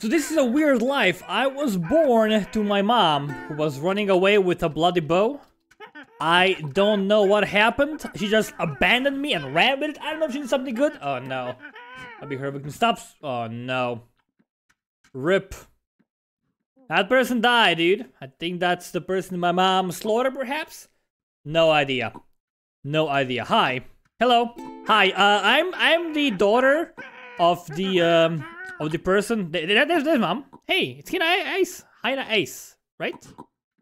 So this is a weird life. I was born to my mom, who was running away with a bloody bow. I don't know what happened. She just abandoned me and ran with it. I don't know if she did something good. Oh no. I'll be her victim. Stop. Oh no. Rip. That person died, dude. I think that's the person my mom slaughtered, perhaps? No idea. No idea. Hi. Hello. Hi. Uh, I'm I'm the daughter of the um of the person. There's there's mom. Hey, it's Hina Ace. Hina Ace, right?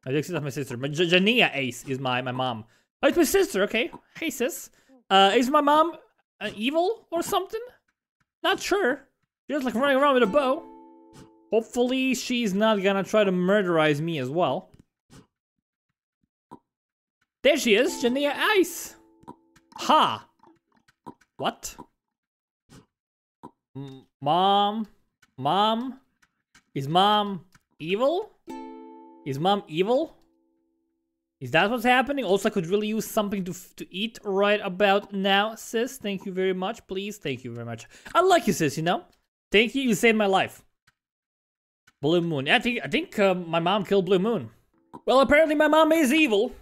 I think that's my sister. But Jania Ace is my my mom. Oh, it's my sister. Okay. Hey sis. Uh, is my mom uh, evil or something? Not sure. She's just like running around with a bow. Hopefully she's not gonna try to murderize me as well. There she is, Jania Ice. Ha! What? M mom? Mom? Is mom evil? Is mom evil? Is that what's happening? Also, I could really use something to, to eat right about now, sis. Thank you very much, please. Thank you very much. I like you, sis, you know? Thank you, you saved my life. Blue Moon. I think, I think uh, my mom killed Blue Moon. Well, apparently my mom is evil.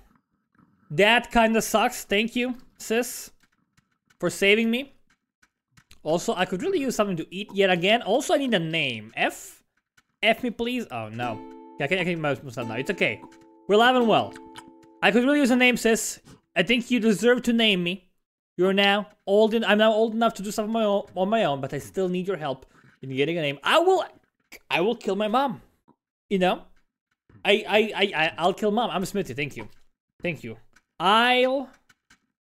That kind of sucks. Thank you, sis, for saving me. Also, I could really use something to eat yet again. Also, I need a name. F? F me, please? Oh, no. Yeah, I can, I can mouse myself now. It's okay. We're alive and well. I could really use a name, sis. I think you deserve to name me. You're now old. In, I'm now old enough to do stuff on my own, on my own, but I still need your help in getting a name. I will, I will kill my mom. You know, I, I, I, I I'll kill mom. I'm Smithy. Thank you, thank you. I'll,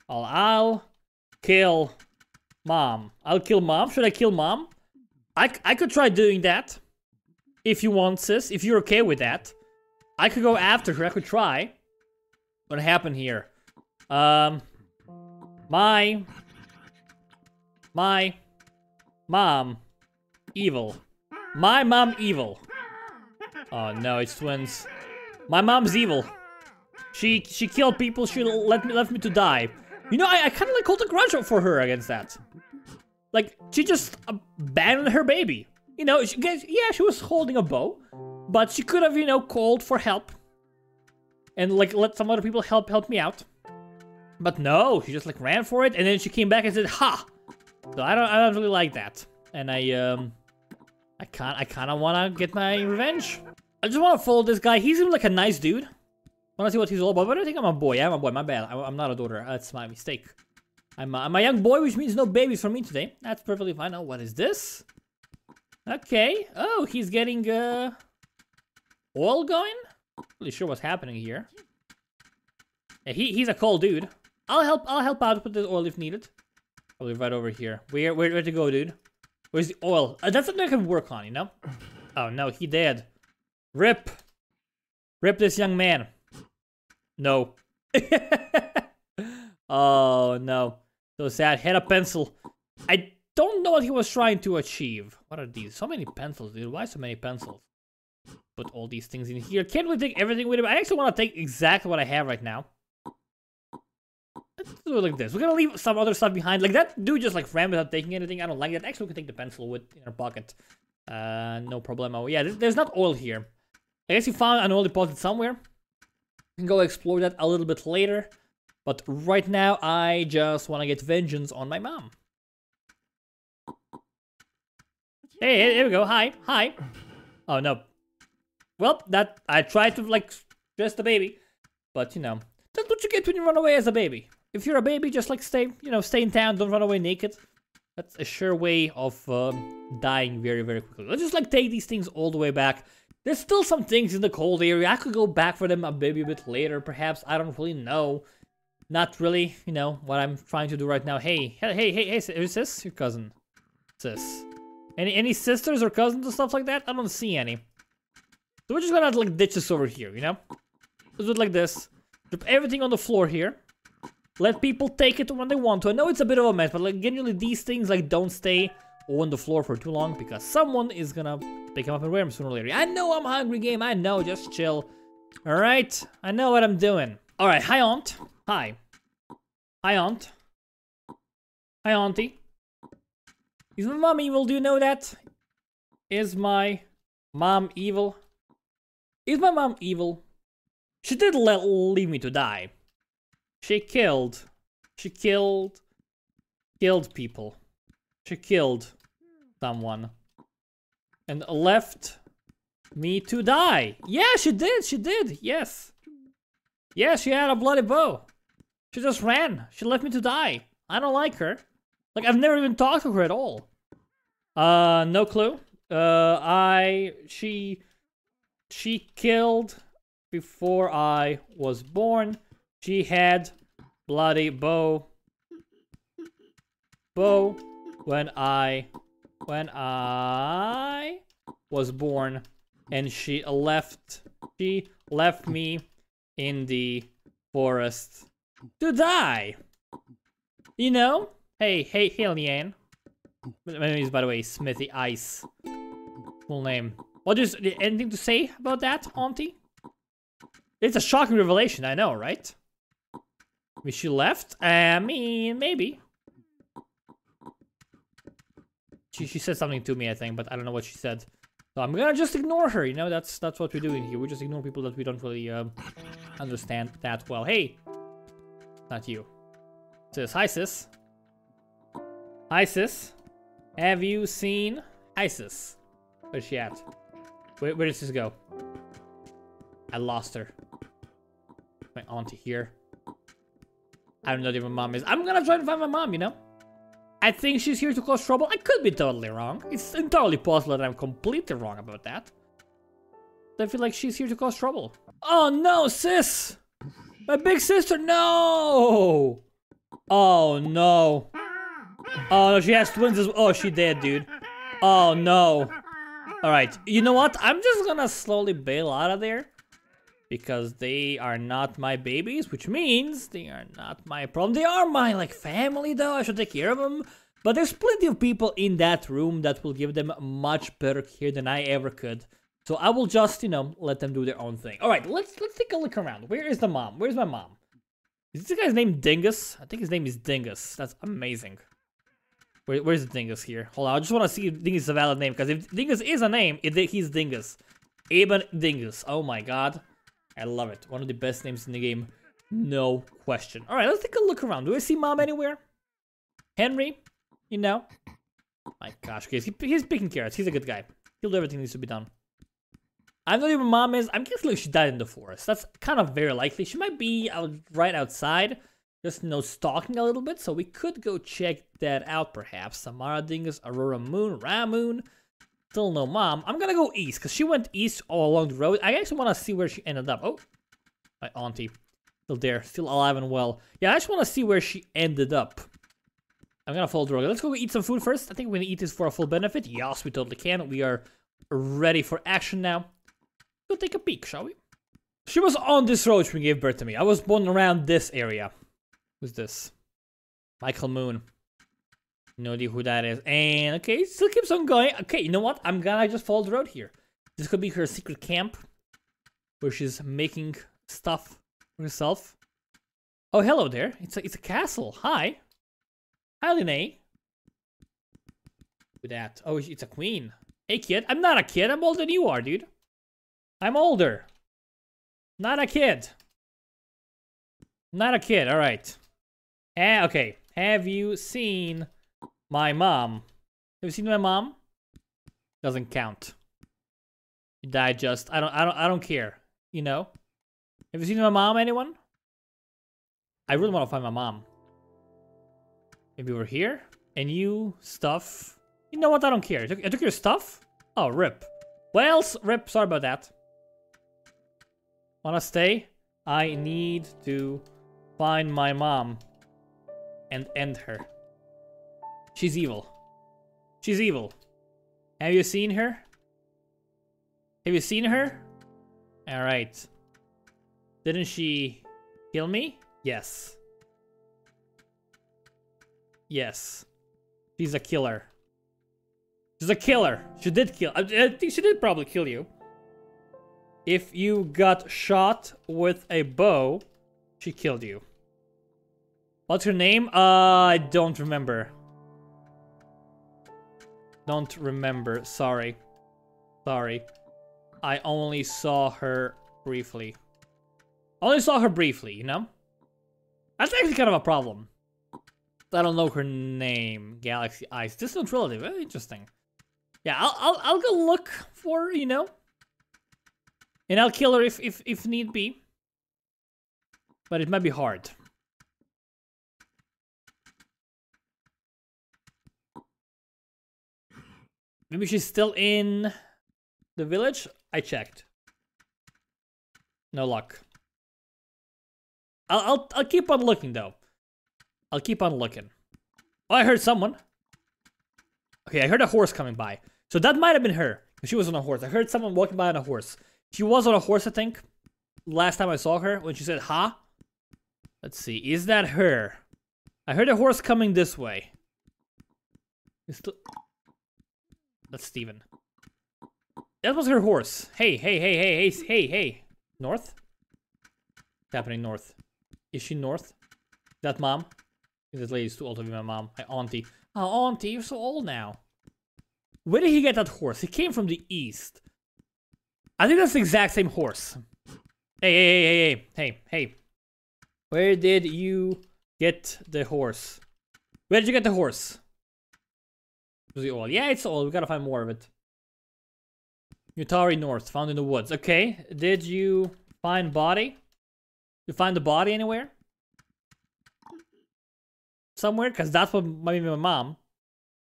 I'll, I'll kill mom. I'll kill mom. Should I kill mom? I, I could try doing that. If you want, sis. If you're okay with that. I could go after her. I could try. What happened here? Um, my, my mom, evil. My mom evil. Oh no, it's twins. My mom's evil. She she killed people. She let me left me to die. You know, I, I kind of like hold a grudge for her against that. Like she just abandoned her baby. You know, she, yeah, she was holding a bow, but she could have you know called for help and like let some other people help help me out. But no, she just like ran for it, and then she came back and said, "Ha!" So I don't, I don't really like that, and I, um, I can't, I kind of want to get my revenge. I just want to follow this guy. He seems like a nice dude. Want to see what he's all about? But I think I'm a boy. I'm a boy. My bad. I'm not a daughter. That's my mistake. I'm a, I'm a young boy, which means no babies for me today. That's perfectly fine. Oh, what is this? Okay. Oh, he's getting uh oil going really sure what's happening here. Yeah, he he's a cold dude. I'll help I'll help out with the oil if needed. Probably right over here. Where where where to go, dude? Where's the oil? Uh, that's something I can work on, you know? Oh no, he dead. Rip. Rip this young man. No. oh no. So sad. Had a pencil. I don't know what he was trying to achieve. What are these? So many pencils, dude. Why so many pencils? put all these things in here. Can't really take everything with him. I actually want to take exactly what I have right now. Let's do it like this. We're gonna leave some other stuff behind. Like that dude just like ran without taking anything. I don't like that. Actually, we can take the pencil with in our pocket. Uh, no problemo. Yeah, there's not oil here. I guess he found an oil deposit somewhere. Can go explore that a little bit later. But right now, I just want to get vengeance on my mom. Hey, here we go. Hi. Hi. Oh, no. Well, that I tried to like dress the baby, but you know that's what you get when you run away as a baby. If you're a baby, just like stay, you know, stay in town. Don't run away naked. That's a sure way of um, dying very, very quickly. Let's just like take these things all the way back. There's still some things in the cold area. I could go back for them a baby a bit later, perhaps. I don't really know. Not really, you know, what I'm trying to do right now. Hey, hey, hey, hey, hey, is this your cousin? Sis. Any any sisters or cousins or stuff like that? I don't see any. So we're just gonna like ditch this over here, you know? Let's do it like this. Drop everything on the floor here. Let people take it when they want to. I know it's a bit of a mess, but like generally these things like don't stay on the floor for too long because someone is gonna pick him up and wear him sooner or later. I know I'm hungry game, I know, just chill. Alright, I know what I'm doing. Alright, hi aunt. Hi. Hi aunt. Hi auntie. Is my mommy, will do you know that? Is my Mom evil? Is my mom evil? She did let leave me to die. She killed. She killed. Killed people. She killed someone. And left me to die. Yeah, she did. She did. Yes. Yeah, she had a bloody bow. She just ran. She left me to die. I don't like her. Like, I've never even talked to her at all. Uh, no clue. Uh, I, she, she killed before I was born. She had bloody bow. Bow when I, when I was born. And she left, she left me in the forest to die. You know? Hey, hey, hey, Leanne. My name is, by the way, Smithy Ice. Full name. What is uh, anything to say about that, Auntie? It's a shocking revelation, I know, right? Maybe she left? I mean, maybe. She, she said something to me, I think, but I don't know what she said. So I'm gonna just ignore her, you know, that's that's what we're doing here. We just ignore people that we don't really um, understand that well. Hey! Not you. Sis, hi sis. Hi sis. Have you seen Isis? Where's she at? Where, where does this go? I lost her. My auntie here. I don't know where my mom is. I'm gonna try to find my mom, you know? I think she's here to cause trouble. I could be totally wrong. It's entirely possible that I'm completely wrong about that. I feel like she's here to cause trouble. Oh no, sis! My big sister, no! Oh no. Oh no, she has twins as well. Oh, she did, dude. Oh no. Alright, you know what? I'm just gonna slowly bail out of there. Because they are not my babies, which means they are not my problem. They are my, like, family, though. I should take care of them. But there's plenty of people in that room that will give them much better care than I ever could. So I will just, you know, let them do their own thing. All right, let's let's take a look around. Where is the mom? Where's my mom? Is this guy's name Dingus? I think his name is Dingus. That's amazing. Where, where's Dingus here? Hold on, I just want to see if Dingus is a valid name. Because if Dingus is a name, it, he's Dingus. Eben Dingus. Oh my god. I love it. One of the best names in the game. No question. All right, let's take a look around. Do I see mom anywhere? Henry? You know? My gosh, he's, he's picking carrots. He's a good guy. He'll do everything needs to be done. I don't know where mom is. I'm guessing she died in the forest. That's kind of very likely. She might be out right outside, just you know, stalking a little bit. So we could go check that out, perhaps. Samara Dingus, Aurora Moon, Ramoon. Still no mom. I'm gonna go east, because she went east all along the road. I actually want to see where she ended up. Oh, my auntie. Still there, still alive and well. Yeah, I just want to see where she ended up. I'm gonna follow the road. Let's go eat some food first. I think we're gonna eat this for a full benefit. Yes, we totally can. We are ready for action now. Go take a peek, shall we? She was on this road when she gave birth to me. I was born around this area. Who's this? Michael Moon. No idea who that is. And okay, still keeps on going. Okay, you know what? I'm gonna just follow the road here. This could be her secret camp where she's making stuff herself. Oh, hello there. It's a it's a castle. Hi. Hi, Linnae. Who that? Oh, it's a queen. Hey, kid. I'm not a kid. I'm older than you are, dude. I'm older. Not a kid. Not a kid. All right. Eh, okay. Have you seen my mom. Have you seen my mom? Doesn't count. You died just. I don't. I don't. I don't care. You know. Have you seen my mom? Anyone? I really want to find my mom. Maybe we're here. And you stuff. You know what? I don't care. I took, I took your stuff. Oh, rip. Well, rip. Sorry about that. Wanna stay? I need to find my mom and end her. She's evil. She's evil. Have you seen her? Have you seen her? Alright. Didn't she kill me? Yes. Yes. She's a killer. She's a killer. She did kill. I think she did probably kill you. If you got shot with a bow, she killed you. What's her name? Uh, I don't remember. Don't remember. Sorry. Sorry. I only saw her briefly. Only saw her briefly, you know? That's actually kind of a problem. I don't know her name. Galaxy Ice. Distant relative. Very interesting. Yeah, I'll, I'll, I'll go look for you know? And I'll kill her if, if, if need be. But it might be hard. Maybe she's still in the village? I checked. No luck. I'll, I'll, I'll keep on looking though. I'll keep on looking. Oh, I heard someone. Okay, I heard a horse coming by. So that might have been her. She was on a horse. I heard someone walking by on a horse. She was on a horse, I think. Last time I saw her, when she said, ha. Let's see. Is that her? I heard a horse coming this way. That's Steven. That was her horse. Hey, hey, hey, hey, hey, hey, hey. North? What's happening north? Is she north? That mom? This lady's too old to be my mom. My auntie. Oh, auntie, you're so old now. Where did he get that horse? He came from the east. I think that's the exact same horse. Hey, hey, hey, hey, hey, hey. Where did you get the horse? Where did you get the horse? Was it old? Yeah, it's old. We gotta find more of it. Utari North, found in the woods. Okay, did you find body? You find the body anywhere? Somewhere? Because that's what might be my mom.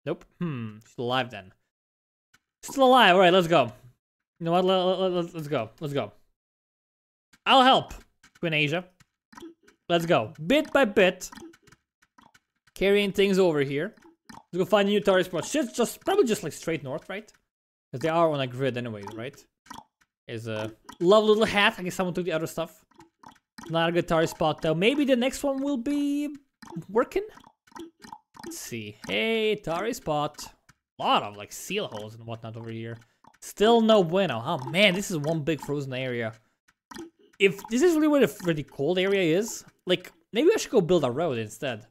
Nope. Hmm, she's alive then. Still alive. Alright, let's go. You know what? Let, let, let, let's go. Let's go. I'll help, Queen Asia. Let's go. Bit by bit. Carrying things over here. Let's go find a new tourist spot. Just, just probably just like straight north, right? Because they are on a grid anyway, right? Is a lovely little hat. I guess someone took the other stuff. Not a good tourist spot though. Maybe the next one will be working. Let's see. Hey, tarry spot. A lot of like seal holes and whatnot over here. Still no bueno. Oh man, this is one big frozen area. If this is really where the really cold area is, like maybe I should go build a road instead.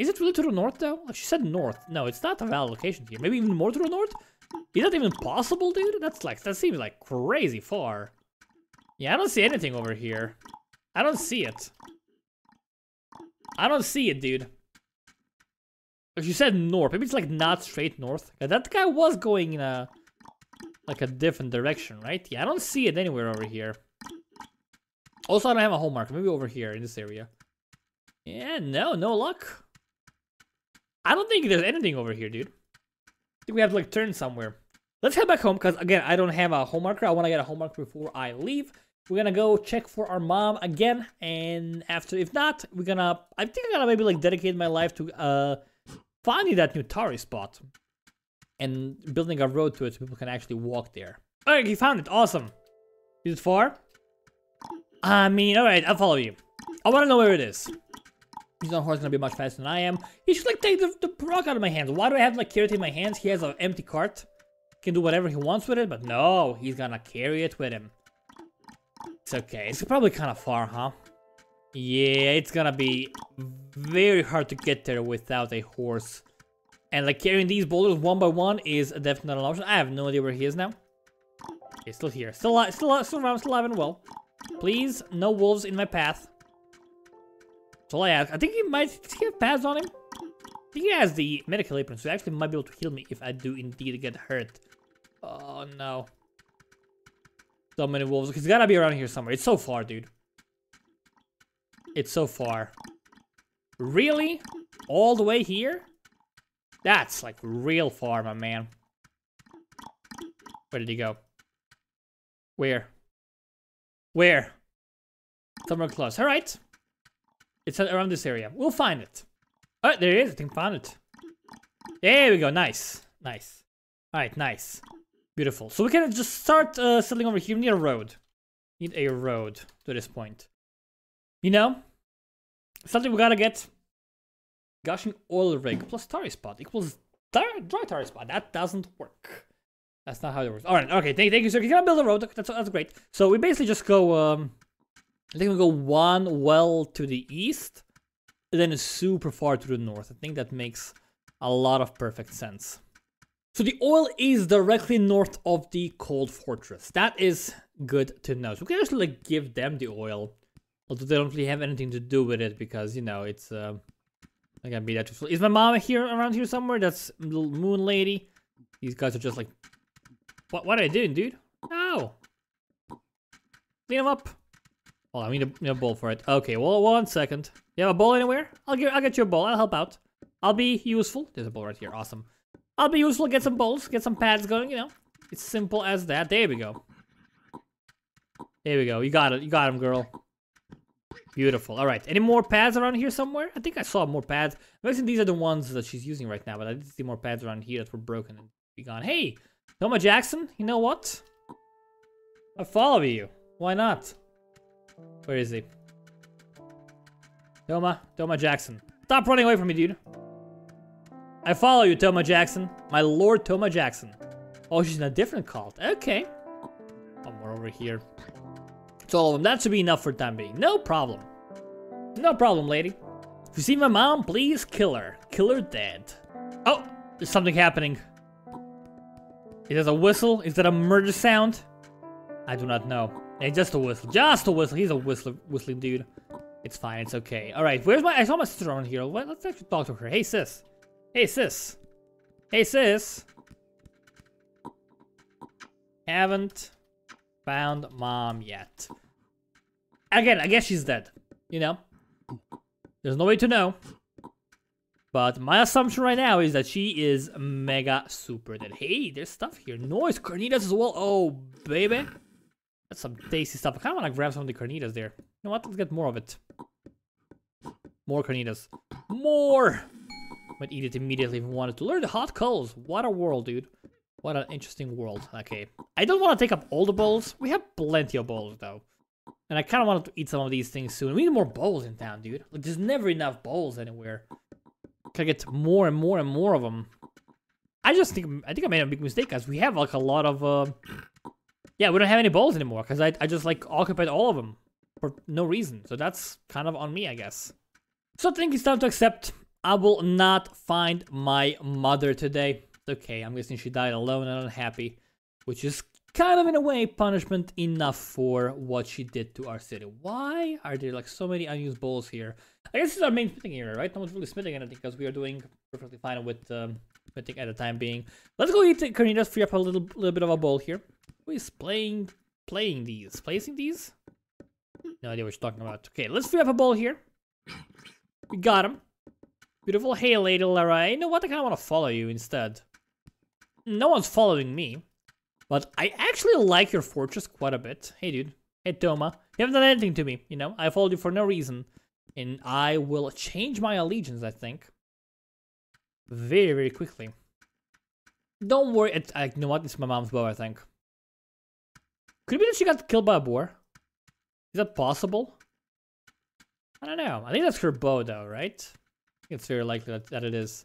Is it really to the north though? Like she said north. No, it's not a valid location here. Maybe even more to the north? Is that even possible, dude? That's like, that seems like crazy far. Yeah, I don't see anything over here. I don't see it. I don't see it, dude. You said north, maybe it's like not straight north. That guy was going in a like a different direction, right? Yeah, I don't see it anywhere over here. Also, I don't have a home marker. Maybe over here in this area. Yeah, no, no luck. I don't think there's anything over here, dude. I think we have to like turn somewhere. Let's head back home because again, I don't have a home marker. I want to get a home marker before I leave. We're gonna go check for our mom again, and after, if not, we're gonna. I think I'm gonna maybe like dedicate my life to uh finding that new tarry spot and building a road to it so people can actually walk there. Alright, he found it. Awesome. Is it far? I mean, alright, I'll follow you. I want to know where it is. He's on horse gonna be much faster than I am. He should like take the, the rock out of my hands. Why do I have like carry it in my hands? He has an empty cart. Can do whatever he wants with it, but no, he's gonna carry it with him. It's okay. It's probably kind of far, huh? Yeah, it's gonna be very hard to get there without a horse. And like carrying these boulders one by one is definitely not an option. I have no idea where he is now. He's still here. Still alive, still, alive, around, still alive and well. Please, no wolves in my path. That's all I ask. I think he might, he have pads on him? I think he has the medical apron, so he actually might be able to heal me if I do indeed get hurt. Oh no. So many wolves. He's gotta be around here somewhere. It's so far, dude. It's so far. Really? All the way here? That's like real far, my man. Where did he go? Where? Where? Somewhere close. Alright. It's around this area. We'll find it. Oh, there it is. I think found it. There we go. Nice. Nice. Alright, nice. Beautiful. So we can just start uh, settling over here. We need a road. Need a road to this point. You know? Something we gotta get. Gushing oil rig plus tarry spot equals dry, tarry spot. That doesn't work. That's not how it works. Alright, okay, thank, thank you, sir. You can build a road. That's, that's great. So we basically just go, um, I think we go one well to the east, and then super far to the north. I think that makes a lot of perfect sense. So the oil is directly north of the cold fortress. That is good to know. So we can actually like give them the oil. Although they don't really have anything to do with it because, you know, it's uh I gotta be that useful. Is my mama here around here somewhere? That's little moon lady. These guys are just like What what are you doing, dude? No. Clean them up. Oh, I need a, a bowl for it. Okay, well one second. You have a bowl anywhere? I'll give I'll get you a bowl. I'll help out. I'll be useful. There's a bowl right here. Awesome. I'll be useful. Get some bowls. Get some pads going. You know, it's simple as that. There we go. There we go. You got it. You got him, girl. Beautiful. All right. Any more pads around here somewhere? I think I saw more pads. I'm guessing these are the ones that she's using right now, but I did see more pads around here that were broken and be gone. Hey, Toma Jackson, you know what? I follow you. Why not? Where is he? Toma, Toma Jackson. Stop running away from me, dude. I follow you, Toma Jackson. My lord Toma Jackson. Oh, she's in a different cult. Okay. Oh, One more over here. It's all of them. That should be enough for time being. No problem. No problem, lady. If you see my mom, please kill her. Kill her dead. Oh, there's something happening. Is that a whistle? Is that a murder sound? I do not know. Hey, just a whistle. Just a whistle. He's a whistler, whistling dude. It's fine. It's okay. All right. Where's my? I saw my sister around here. What? Let's actually talk to her. Hey, sis. Hey, sis. Hey, sis. Haven't found mom yet. Again, I guess she's dead. You know? There's no way to know. But my assumption right now is that she is mega super dead. Hey, there's stuff here. Noise, carnitas as well. Oh, baby. That's some tasty stuff. I kind of want to grab some of the carnitas there. You know what? Let's get more of it. More carnitas. More! Might eat it immediately if I wanted to. Learn the hot coals. What a world, dude. What an interesting world. Okay. I don't want to take up all the bowls. We have plenty of bowls, though. And I kind of wanted to eat some of these things soon. We need more bowls in town, dude. Like, there's never enough bowls anywhere. Can get more and more and more of them. I just think I think I made a big mistake, guys. We have like a lot of uh, yeah, we don't have any balls anymore because I I just like occupied all of them for no reason. So that's kind of on me, I guess. So I think it's time to accept. I will not find my mother today. Okay. I'm guessing she died alone and unhappy, which is kind of in a way punishment enough for what she did to our city. Why are there like so many unused balls here? I guess this is our main smithing area, right? No one's really smithing anything because we are doing perfectly fine with um, smithing at the time being. Let's go eat the carnitas, free up a little little bit of a bowl here. Who is playing playing these? Placing these? No idea what you're talking about. Okay, let's free up a ball here. We got him. Beautiful. Hey, Lady Lara. You know what? I kind of want to follow you instead. No one's following me. But I actually like your fortress quite a bit. Hey, dude. Hey, Toma. You haven't done anything to me, you know? I followed you for no reason. And I will change my allegiance, I think. Very, very quickly. Don't worry. It, I, uh, you know what? It's my mom's bow, I think. Could it be that she got killed by a boar? Is that possible? I don't know. I think that's her bow, though, right? It's very likely that, that it is.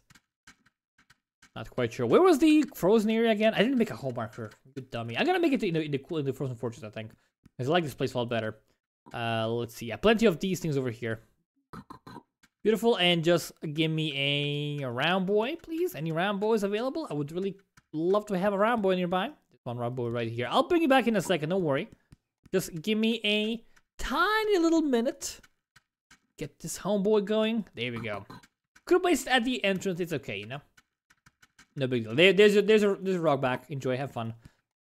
Not quite sure. Where was the frozen area again? I didn't make a home marker. Good dummy. I'm gonna make it in the, in the, in the frozen fortress, I think. Because I like this place a lot better. Uh, let's see. Yeah, plenty of these things over here. Beautiful. And just give me a, a round boy, please. Any round boys available? I would really love to have a round boy nearby. One round right here. I'll bring you back in a second. Don't worry. Just give me a tiny little minute. Get this homeboy going. There we go. Could have placed at the entrance. It's okay, you know. No big deal. There, there's a there's a there's a rock back. Enjoy, have fun.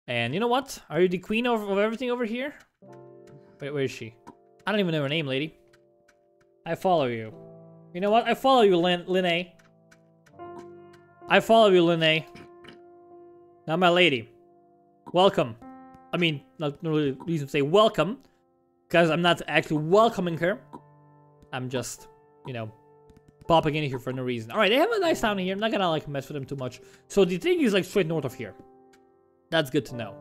And you know what? Are you the queen of, of everything over here? Wait, where is she? I don't even know her name, lady. I follow you. You know what? I follow you, Lin Linnae. I follow you, Linnae. Now, my lady. Welcome. I mean, not really reason to say welcome, because I'm not actually welcoming her. I'm just, you know, popping in here for no reason. All right, they have a nice town here. I'm not gonna like mess with them too much. So the thing is like straight north of here. That's good to know.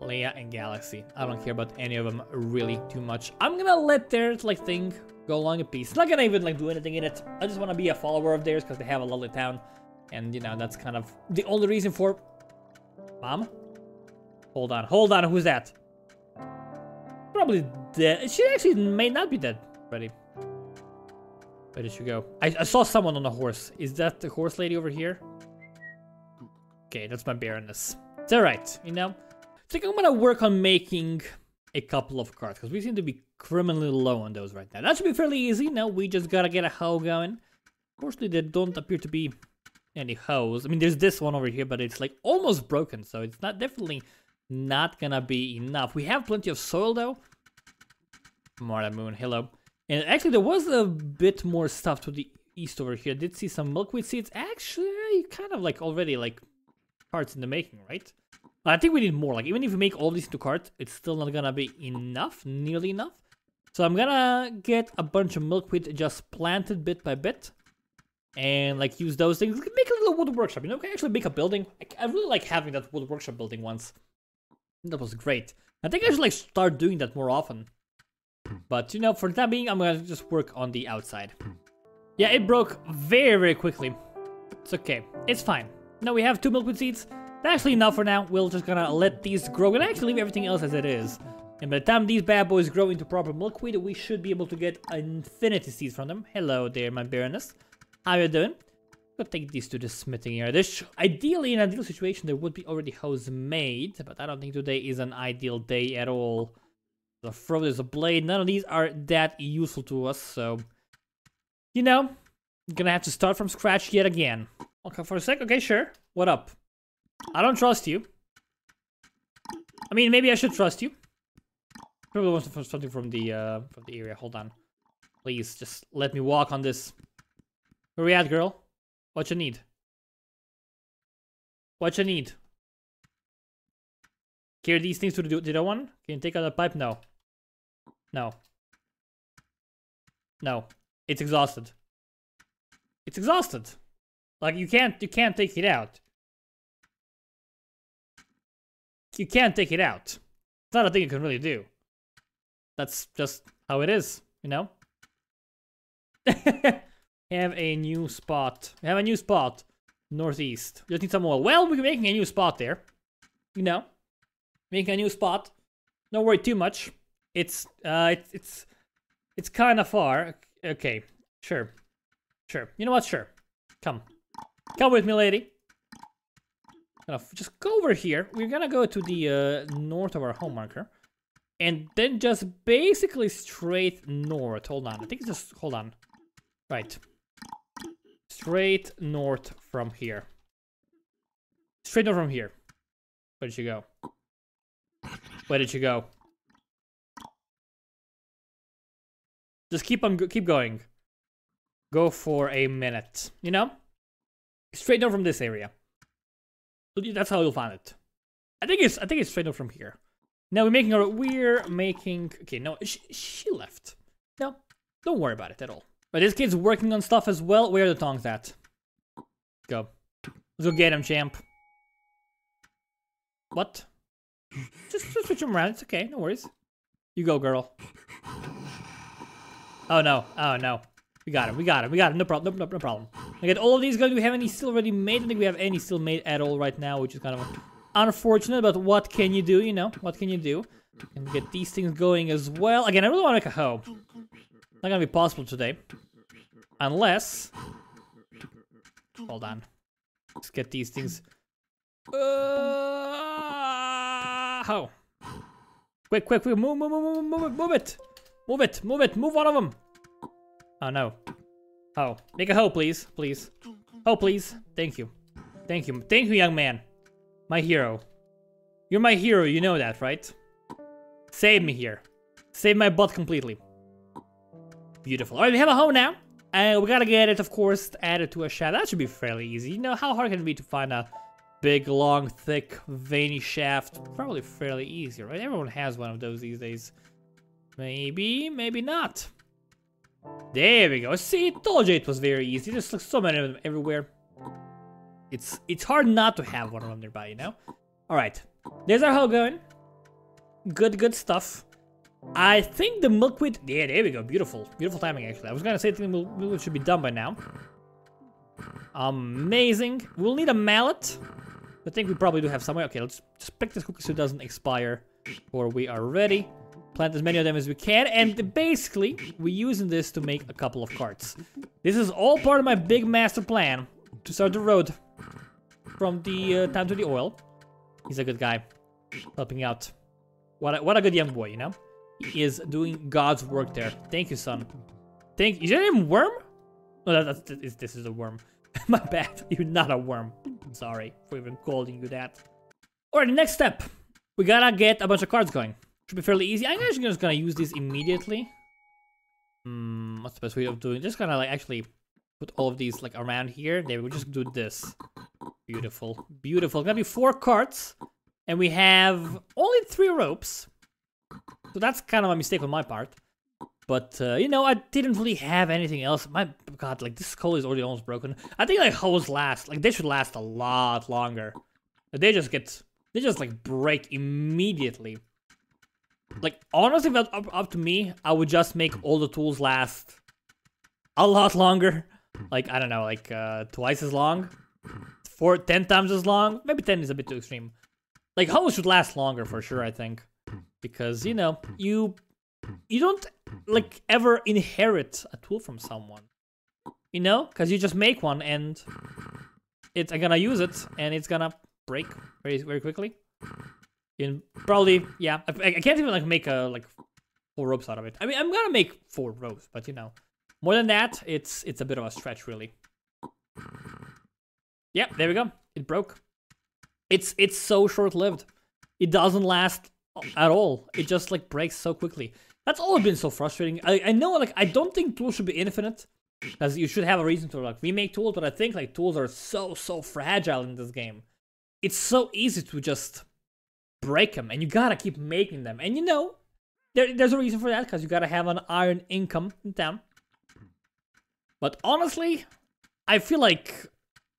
Leia and Galaxy. I don't care about any of them really too much. I'm gonna let their like thing go along a piece. Not gonna even like do anything in it. I just want to be a follower of theirs because they have a lovely town, and you know that's kind of the only reason for. Mom, hold on, hold on. Who's that? Probably dead. She actually may not be dead. Ready. Where did she go? I, I saw someone on a horse. Is that the horse lady over here? okay, that's my baroness. It's alright, you know? I think I'm gonna work on making a couple of cards, because we seem to be criminally low on those right now. That should be fairly easy, no? We just gotta get a hoe going. Unfortunately, there don't appear to be any hoes. I mean, there's this one over here, but it's like almost broken, so it's not definitely not gonna be enough. We have plenty of soil though. Marta Moon, hello. And actually, there was a bit more stuff to the east over here. I did see some milkweed seeds. Actually, kind of like already like cards in the making, right? I think we need more. Like, even if we make all these into cards, it's still not gonna be enough, nearly enough. So I'm gonna get a bunch of milkweed just planted bit by bit and like use those things. Make a little wood workshop, you know? Can actually make a building. I, I really like having that wood workshop building once. That was great. I think I should like start doing that more often. But you know, for the time being, I'm gonna just work on the outside. Yeah, it broke very, very quickly. It's okay. It's fine. Now we have two milkweed seeds. That's actually enough for now. We're just gonna let these grow and actually leave everything else as it is. And by the time these bad boys grow into proper milkweed, we should be able to get infinity seeds from them. Hello there, my Baroness. How you doing? Go take these to the smithing area. This ideally, in an ideal situation, there would be already house made, but I don't think today is an ideal day at all. The throw there's a blade. None of these are that useful to us, so you know, gonna have to start from scratch yet again. Okay, for a sec. Okay, sure. What up? I don't trust you. I mean, maybe I should trust you. Probably wants to find something from the uh, from the area. Hold on, please, just let me walk on this. Where we at, girl? What you need? What you need? Carry these things to the, the other one? Can you take out the pipe? No. No. No. It's exhausted. It's exhausted. Like you can't you can't take it out. You can't take it out. It's not a thing you can really do. That's just how it is, you know? have a new spot. We have a new spot. Northeast. Just need some more. Well, we're making a new spot there. You know? Making a new spot. Don't worry too much. It's, uh, it's, it's, it's kind of far. Okay. Sure. Sure. You know what? Sure. Come. Come with me, lady. Just go over here. We're gonna go to the uh, north of our home marker. And then just basically straight north. Hold on. I think it's just... Hold on. Right. Straight north from here. Straight north from here. Where did you go? Where did you go? Just keep on keep going. Go for a minute. You know? Straight north from this area. That's how you'll find it. I think it's I think it's straight north from here. Now we're making our we're making okay, no, she, she left. No, don't worry about it at all. But this kid's working on stuff as well. Where are the tongs at? Go. Let's go get him, champ. What? Just, just switch him around. It's okay. No worries. You go, girl. Oh, no. Oh, no. We got him. We got him. We got him. No problem. No, no, no problem. I get all of these guys. Do we have any still already made? I don't think we have any still made at all right now, which is kind of unfortunate. But what can you do? You know, what can you do? And get these things going as well. Again, I really want to make a hoe. Not gonna be possible today. Unless... Hold on. Let's get these things... Uh, how? Quick, quick, quick, move, move, move, move, move it, move it, move it, move it, move one of them. Oh no. Oh, make a hoe, please, please. Oh, please. Thank you. Thank you. Thank you, young man. My hero. You're my hero, you know that, right? Save me here. Save my butt completely. Beautiful. Alright, we have a hoe now. And we gotta get it, of course, added to a shaft. That should be fairly easy. You know, how hard can it be to find a big, long, thick, veiny shaft? Probably fairly easy, right? Everyone has one of those these days. Maybe, maybe not. There we go. See, told you it was very easy. There's like so many of them everywhere. It's it's hard not to have one of them nearby, you know? Alright. There's our hoe going. Good, good stuff. I think the milkweed... Yeah, there we go. Beautiful. Beautiful timing, actually. I was going to say the milkweed should be done by now. Amazing. We'll need a mallet. I think we probably do have somewhere. Okay, let's just pick this cookie so it doesn't expire. Or we are ready. Plant as many of them as we can. And basically, we're using this to make a couple of carts. This is all part of my big master plan to start the road from the uh, town to the oil. He's a good guy, helping out. What a, what a good young boy, you know? He is doing God's work there. Thank you, son. Thank you. Is your name Worm? No, that, that's, this is a worm. My bad. You're not a worm. Sorry for even calling you that. Alright, next step. We gotta get a bunch of cards going. Should be fairly easy. I'm actually just gonna use this immediately. Hmm, what's the best way of doing? Just gonna like actually put all of these like around here. There, we just do this. Beautiful, beautiful. It's Gonna be four cards, and we have only three ropes. So that's kind of a mistake on my part. But, uh, you know, I didn't really have anything else. My god, like, this skull is already almost broken. I think, like, hoes last. Like, they should last a lot longer. They just get... They just, like, break immediately. Like, honestly, if up, up to me, I would just make all the tools last a lot longer. Like, I don't know, like, uh, twice as long? Four, ten times as long? Maybe ten is a bit too extreme. Like, hoes should last longer for sure, I think. Because, you hmm. know, hmm. you... Hmm. You don't, like, ever inherit a tool from someone. You know? Because you just make one and... It's gonna use it, and it's gonna break very, very quickly. In probably, yeah. I, I, can't even like make a like four ropes out of it. I mean, I'm gonna make four ropes, but you know, more than that, it's it's a bit of a stretch, really. Yeah, there we go. It broke. It's it's so short-lived. It doesn't last at all. It just like breaks so quickly. That's all been so frustrating. I, I know like I don't think tools should be infinite. Because you should have a reason to like remake tools, but I think like tools are so so fragile in this game. It's so easy to just break them, and you gotta keep making them. And you know, there, there's a reason for that, because you gotta have an iron income in town. But honestly, I feel like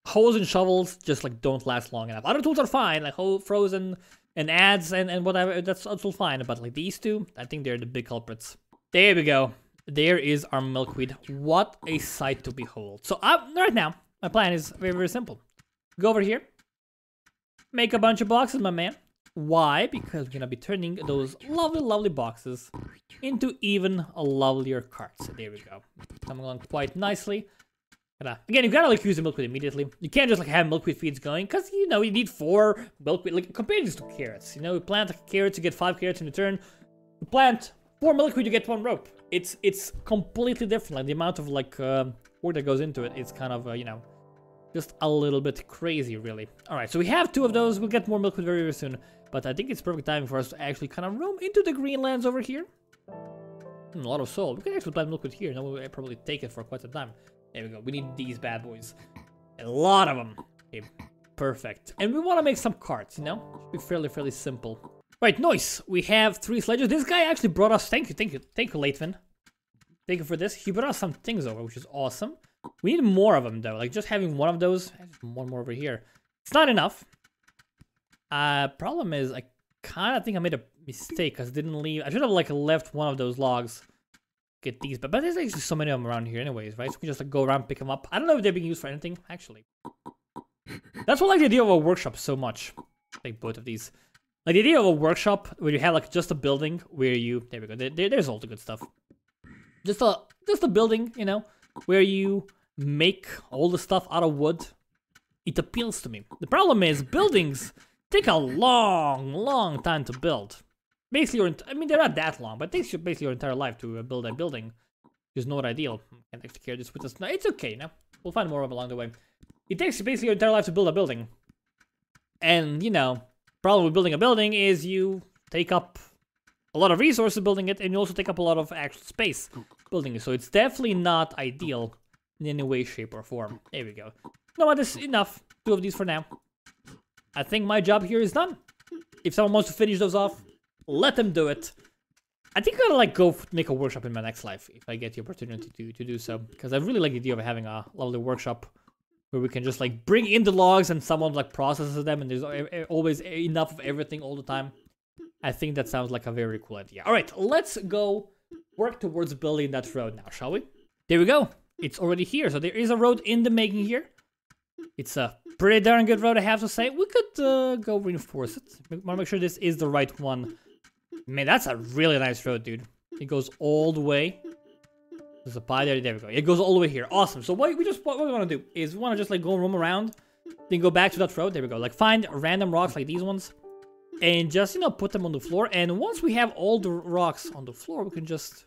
hoes and shovels just like don't last long enough. Other tools are fine, like hoe, frozen and ads and, and whatever, that's also fine. But like these two, I think they're the big culprits. There we go. There is our milkweed. What a sight to behold. So uh, right now, my plan is very, very simple. Go over here. Make a bunch of boxes, my man. Why? Because we're gonna be turning those lovely, lovely boxes into even lovelier carts. There we go. Coming along quite nicely. Again, you gotta like use the milkweed immediately. You can't just like have milkweed feeds going, because you know you need four milkweed. Like compare this to carrots. You know, you plant carrots, you get five carrots in return. You plant four milkweed, you get one rope. It's it's completely different. Like the amount of like uh, work that goes into it, it's kind of uh, you know just a little bit crazy, really. All right, so we have two of those. We'll get more milkweed very, very soon. But I think it's perfect timing for us to actually kind of roam into the Greenlands over here. Hmm, a lot of soul. We can actually plant milkweed here. Now we'll probably take it for quite some time. There we go. We need these bad boys. A lot of them. Okay, perfect. And we want to make some carts, you know? Should be fairly, fairly simple. Right, noise. We have three sledges. This guy actually brought us... Thank you, thank you, thank you, Leitvin. Thank you for this. He brought us some things over, which is awesome. We need more of them, though. Like, just having one of those... One more over here. It's not enough. Uh, problem is, I kind of think I made a mistake because I didn't leave. I should have like left one of those logs. Get these, but, but there's actually so many of them around here anyways, right? So we can just like go around, pick them up. I don't know if they're being used for anything, actually. That's what like the idea of a workshop so much. Like both of these. Like the idea of a workshop where you have like just a building where you, there we go, there, there's all the good stuff. Just a, just a building, you know, where you make all the stuff out of wood. It appeals to me. The problem is buildings take a long, long time to build. Basically, your, I mean, they're not that long, but it takes you basically your entire life to uh, build a building. Is not ideal. Can't actually carry this with us. No, it's okay, no. We'll find more of along the way. It takes you basically your entire life to build a building. And, you know, problem with building a building is you take up a lot of resources building it, and you also take up a lot of actual space building it. So it's definitely not ideal in any way, shape, or form. There we go. No, this is enough. Two of these for now. I think my job here is done. If someone wants to finish those off, let them do it. I think i will like go make a workshop in my next life if I get the opportunity to, to do so. Because I really like the idea of having a lovely workshop where we can just like bring in the logs and someone like processes them and there's always enough of everything all the time. I think that sounds like a very cool idea. All right, let's go work towards building that road now, shall we? There we go. It's already here. So there is a road in the making here. It's a pretty darn good road, I have to say. We could uh, go reinforce it. Want to make sure this is the right one. Man, that's a really nice road, dude. It goes all the way. There's a pie there. There we go. It goes all the way here. Awesome. So what we just what we want to do is we want to just like go roam around then go back to that road. There we go. Like find random rocks like these ones and just, you know, put them on the floor. And once we have all the rocks on the floor, we can just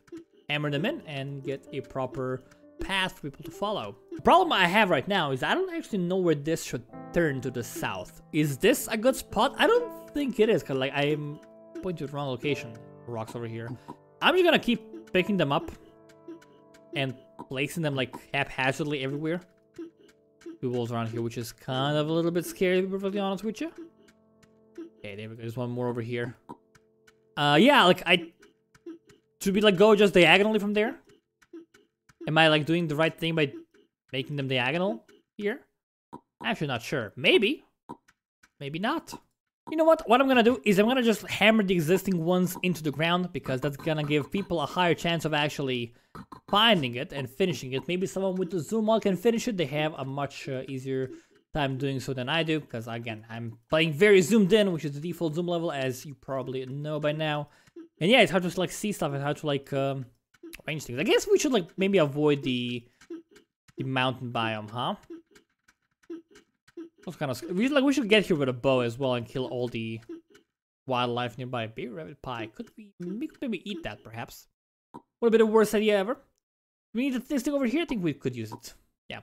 hammer them in and get a proper path for people to follow. The problem I have right now is I don't actually know where this should turn to the south. Is this a good spot? I don't think it is, because like I'm pointing to the wrong location. Rocks over here. I'm just gonna keep picking them up and placing them like haphazardly everywhere. Two walls around here, which is kind of a little bit scary to be perfectly honest with you. Okay, there we go. There's one more over here. Uh, yeah, like I should we like go just diagonally from there? Am I like doing the right thing by making them diagonal here? Actually, not sure. Maybe. Maybe not. You know what? What I'm gonna do is I'm gonna just hammer the existing ones into the ground because that's gonna give people a higher chance of actually finding it and finishing it. Maybe someone with the zoom out can finish it. They have a much uh, easier time doing so than I do because again, I'm playing very zoomed in, which is the default zoom level as you probably know by now. And yeah, it's hard to like see stuff and how to like um, arrange things. I guess we should like maybe avoid the the mountain biome, huh? That's kind of we like we should get here with a bow as well and kill all the wildlife nearby. Baby rabbit pie. Could we, we could maybe eat that perhaps? Would have been the worst idea ever. We need this thing over here. I think we could use it. Yeah.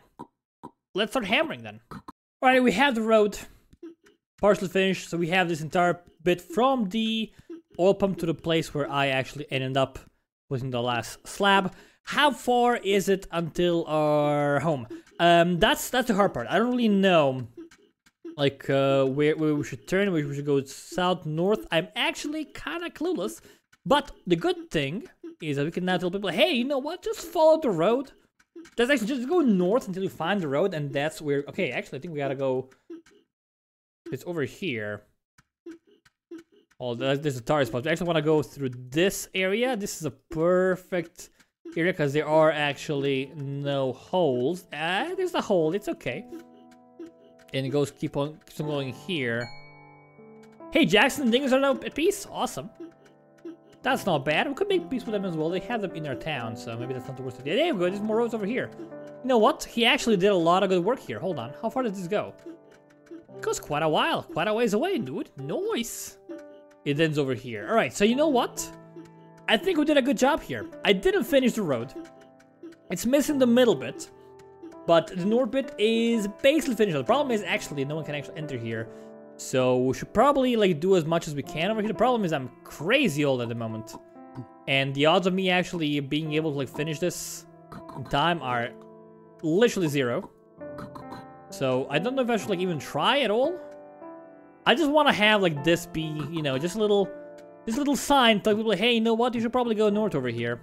Let's start hammering then. Alright, we have the road partially finished. So we have this entire bit from the oil pump to the place where I actually ended up putting the last slab. How far is it until our home? Um, that's that's the hard part. I don't really know, like uh, where where we should turn. Where we should go south, north. I'm actually kind of clueless. But the good thing is that we can now tell people, hey, you know what? Just follow the road. Just actually just go north until you find the road, and that's where. Okay, actually, I think we gotta go. It's over here. Oh, there's a target spot. I actually want to go through this area. This is a perfect area because there are actually no holes. Ah, there's a hole. It's okay. And it goes keep on, keeps on going here. Hey, Jackson things are now at peace. Awesome. That's not bad. We could make peace with them as well. They have them in our town, so maybe that's not the worst idea. There we go. There's more roads over here. You know what? He actually did a lot of good work here. Hold on. How far does this go? It goes quite a while. Quite a ways away, dude. Nice. It ends over here. All right, so you know what? I think we did a good job here. I didn't finish the road. It's missing the middle bit, but the north bit is basically finished. The problem is actually no one can actually enter here. So we should probably like do as much as we can over here. The problem is I'm crazy old at the moment. And the odds of me actually being able to like finish this time are literally zero. So I don't know if I should like even try at all. I just want to have like this be, you know, just a little, this little sign to people, hey, you know what? You should probably go north over here.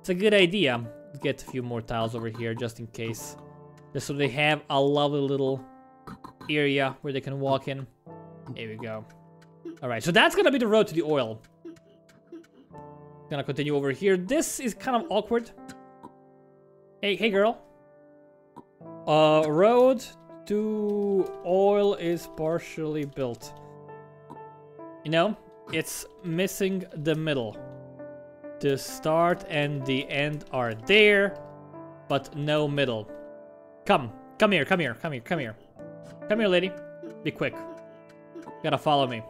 It's a good idea. Get a few more tiles over here just in case. Just so they have a lovely little area where they can walk in. There we go. All right, so that's gonna be the road to the oil. Gonna continue over here. This is kind of awkward. Hey, hey, girl. Uh, road to oil is partially built. You know, it's missing the middle. The start and the end are there, but no middle. Come, come here, come here, come here, come here. Come here, lady. Be quick. You gotta follow me.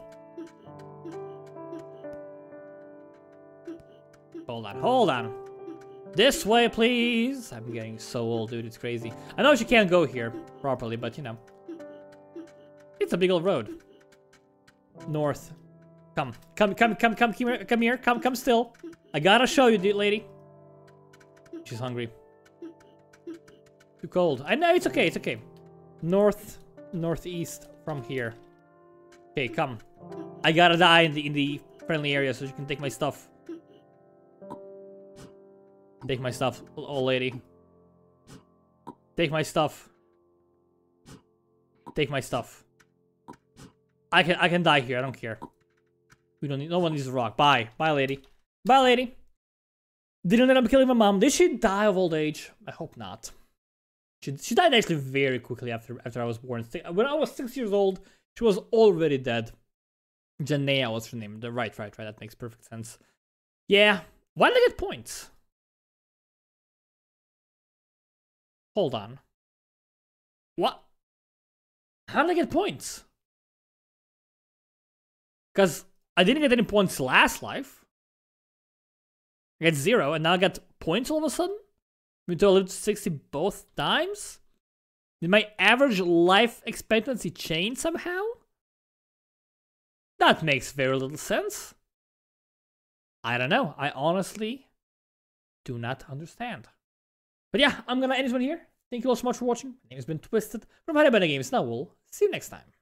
Hold on, hold on. This way, please. I'm getting so old, dude. It's crazy. I know she can't go here properly, but you know. It's a big old road. North. Come, come, come, come, come, come here, come here, come, come still. I gotta show you, lady. She's hungry. Too cold. I know, it's okay, it's okay. North, northeast from here. Okay, come. I gotta die in the in the friendly area so you can take my stuff. Take my stuff, old lady. Take my stuff. Take my stuff. I can I can die here. I don't care. We don't need. No one needs a rock. Bye. Bye, lady. Bye, lady. Didn't end up killing my mom. Did she die of old age? I hope not. She she died actually very quickly after after I was born. When I was six years old, she was already dead. Janea was her name. The right, right, right. That makes perfect sense. Yeah. Why did I get points? Hold on. What? How did I get points? Because I didn't get any points last life. I got zero, and now I got points all of a sudden? I lived 60 both times? Did my average life expectancy change somehow? That makes very little sense. I don't know. I honestly do not understand. But yeah, I'm gonna end this one here. Thank you all so much for watching. My name has been Twisted from Honey Games. Now we'll see you next time.